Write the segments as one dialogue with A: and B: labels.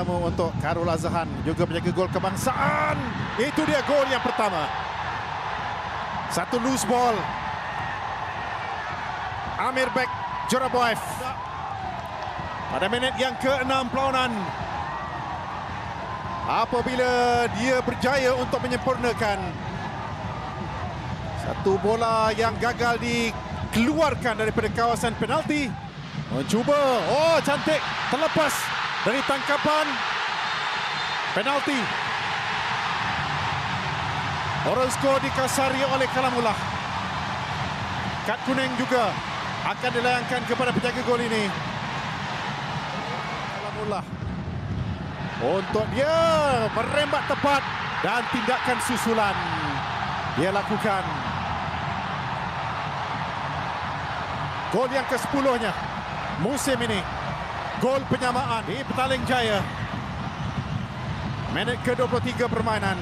A: pertama untuk Karul Azhan juga penjaga gol kebangsaan. Itu dia gol yang pertama. Satu loose ball. Amir Bek Joraboyev. Pada minit yang ke-6 perlawanan. Apabila dia berjaya untuk menyempurnakan satu bola yang gagal dikeluarkan daripada kawasan penalti. Mencuba. Oh, cantik. Terlepas dari tangkapan penalti. Orozco dikasari oleh Kalamullah. Kad kuning juga akan dilayangkan kepada penjaga gol ini. Kalamullah. Untuk dia merembat tepat dan tindakan susulan dia lakukan. Gol yang ke-10-nya musim ini. Gol penyamaan di Petaling Jaya. Minit ke-23 permainan.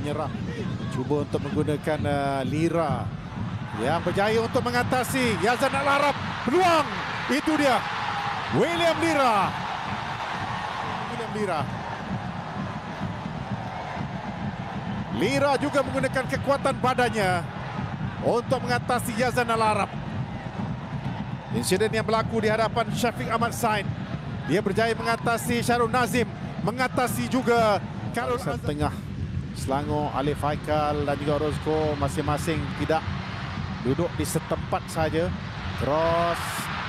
A: Menyerang. Cuba untuk menggunakan uh, Lira. Yang berjaya untuk mengatasi Yazan Al-Arab. Peluang. Itu dia. William Lira. William Lira. Lira juga menggunakan kekuatan badannya untuk mengatasi Yazan Al-Arab. Insiden yang berlaku di hadapan Syafiq Ahmad Sain. Dia berjaya mengatasi Syarul Nazim. Mengatasi juga Karul Azam. Tengah Selangor, Alif Haikal dan juga Rozko masing-masing tidak duduk di setempat saja. Cross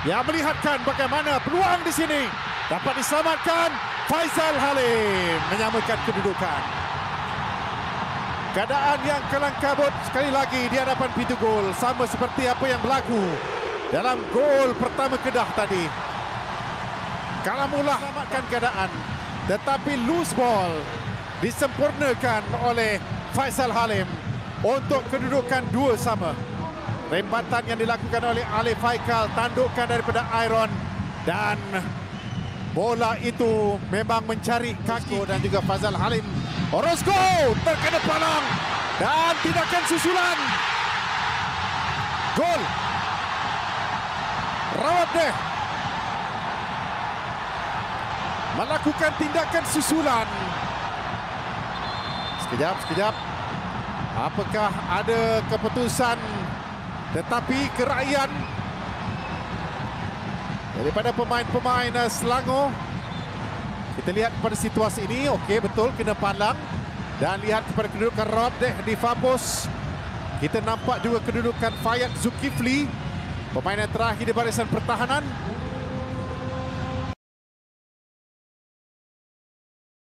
A: yang melihatkan bagaimana peluang di sini dapat diselamatkan. Faisal Halim menyamakan kedudukan. Keadaan yang kelang kabut sekali lagi di hadapan pintu gol sama seperti apa yang berlaku dalam gol pertama Kedah tadi. Kalamullah selamatkan keadaan tetapi loose ball disempurnakan oleh Faisal Halim untuk kedudukan dua sama. Rembatan yang dilakukan oleh Ali Faikal tandukkan daripada Iron dan bola itu memang mencari kaki dan juga Fazal Halim. Orozco terkena palang dan tindakan susulan. Gol. Rawat deh. Melakukan tindakan susulan. Sekejap, sekejap. Apakah ada keputusan tetapi keraian daripada pemain-pemain Selangor kita lihat pada situasi ini. Okey betul kena pandang dan lihat kepada kedudukan Rodeh di Fabos. Kita nampak juga kedudukan Fayad Zulkifli pemain yang terakhir di barisan pertahanan